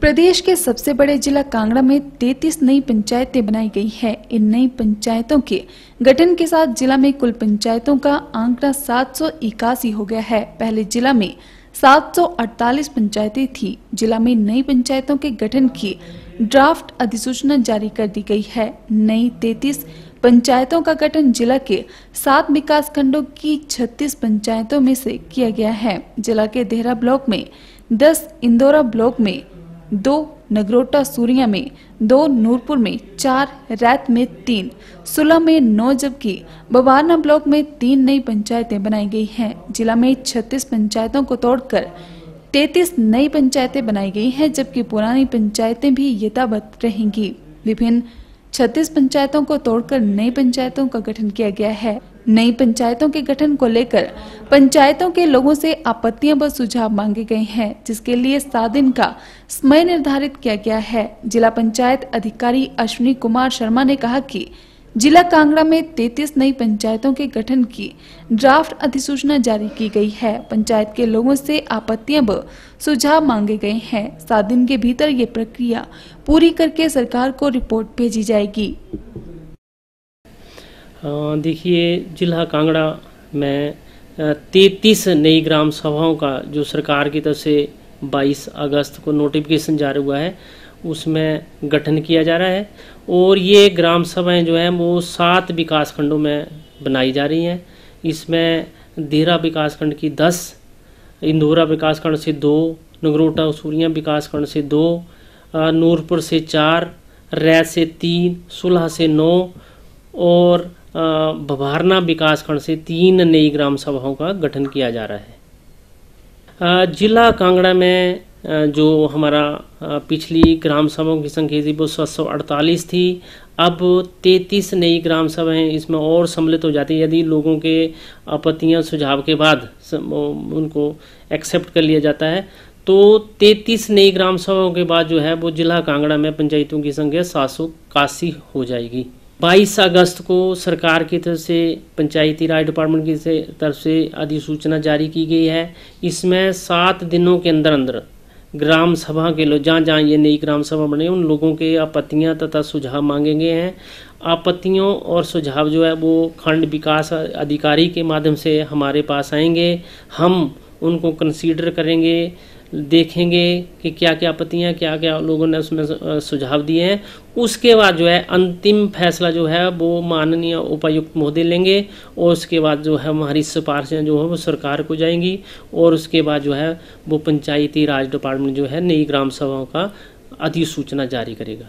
प्रदेश के सबसे बड़े जिला कांगड़ा में 33 नई पंचायतें बनाई गई है। इन नई पंचायतों के गठन के साथ जिला में कुल पंचायतों का आंकड़ा सात सौ इक्यासी हो गया है। पहले जिला में 748 पंचायतें थी। जिला में नई पंचायतों के गठन की ड्राफ्ट अधिसूचना जारी कर दी गई है। नई 33 पंचायतों का गठन जिला के सात विकास खंडों की 36 पंचायतों में से किया गया है। जिला के देहरा ब्लॉक में 10 इंदौरा ब्लॉक में दो नगरोटा सूरिया में, दो नूरपुर में, चार रैत में तीन, सुलह में नौ जबकि बवारना ब्लॉक में तीन नई पंचायतें बनाई गई हैं। जिला में 36 पंचायतों को तोड़कर 33 नई पंचायतें बनाई गई हैं, जबकि पुरानी पंचायतें भी यथावत रहेंगी। विभिन्न 36 पंचायतों को तोड़कर नई पंचायतों का गठन किया गया है। नई पंचायतों के गठन को लेकर पंचायतों के लोगों से आपत्तियाँ व सुझाव मांगे गए हैं, जिसके लिए सात दिन का समय निर्धारित किया गया है। जिला पंचायत अधिकारी अश्विनी कुमार शर्मा ने कहा कि जिला कांगड़ा में 33 नई पंचायतों के गठन की ड्राफ्ट अधिसूचना जारी की गई है। पंचायत के लोगों से आपत्तियाँ व सुझाव मांगे गए हैं। सात दिन के भीतर ये प्रक्रिया पूरी करके सरकार को रिपोर्ट भेजी जाएगी। देखिए जिला कांगड़ा में तैतीस नई ग्राम सभाओं का, जो सरकार की तरफ़ से 22 अगस्त को नोटिफिकेशन जारी हुआ है, उसमें गठन किया जा रहा है। और ये ग्राम सभाएँ जो हैं, वो सात विकास खंडों में बनाई जा रही हैं। इसमें देहरा विकास खंड की दस, इंदौरा विकास खंड से दो, नगरोटा सूरिया विकास खंड से दो नूरपुर से चार, रैत से तीन, सुलह से नौ, और बभारना विकासखंड से तीन नई ग्राम सभाओं का गठन किया जा रहा है। जिला कांगड़ा में जो हमारा पिछली ग्राम सभाओं की संख्या थी, वो सात अड़तालीस थी। अब तैतीस नई ग्राम सभाएँ इसमें और सम्मिलित हो जाती है। यदि लोगों के आपत्तियाँ, सुझाव के बाद उनको एक्सेप्ट कर लिया जाता है तो तैतीस नई ग्राम सभाओं के बाद जो है, वो जिला कांगड़ा में पंचायतों की संख्या सात सौ हो जाएगी। 22 अगस्त को सरकार की तरफ़ से, पंचायती राज डिपार्टमेंट की तरफ़ से अधिसूचना जारी की गई है। इसमें सात दिनों के अंदर अंदर ग्राम सभा के लोग जहाँ जहाँ ये नई ग्राम सभा बने, उन लोगों के आपत्तियाँ तथा सुझाव मांगे गए हैं। आपत्तियों और सुझाव जो है, वो खंड विकास अधिकारी के माध्यम से हमारे पास आएँगे। हम उनको कंसीडर करेंगे। देखेंगे कि क्या क्या आपत्तियाँ क्या क्या लोगों ने उसमें सुझाव दिए हैं। उसके बाद जो है, अंतिम फैसला जो है, वो माननीय उपायुक्त महोदय लेंगे और उसके बाद जो है, हमारी सिफारिशें जो है, वो सरकार को जाएँगी और उसके बाद जो है, वो पंचायती राज डिपार्टमेंट जो है, नई ग्राम सभाओं का अधिसूचना जारी करेगा।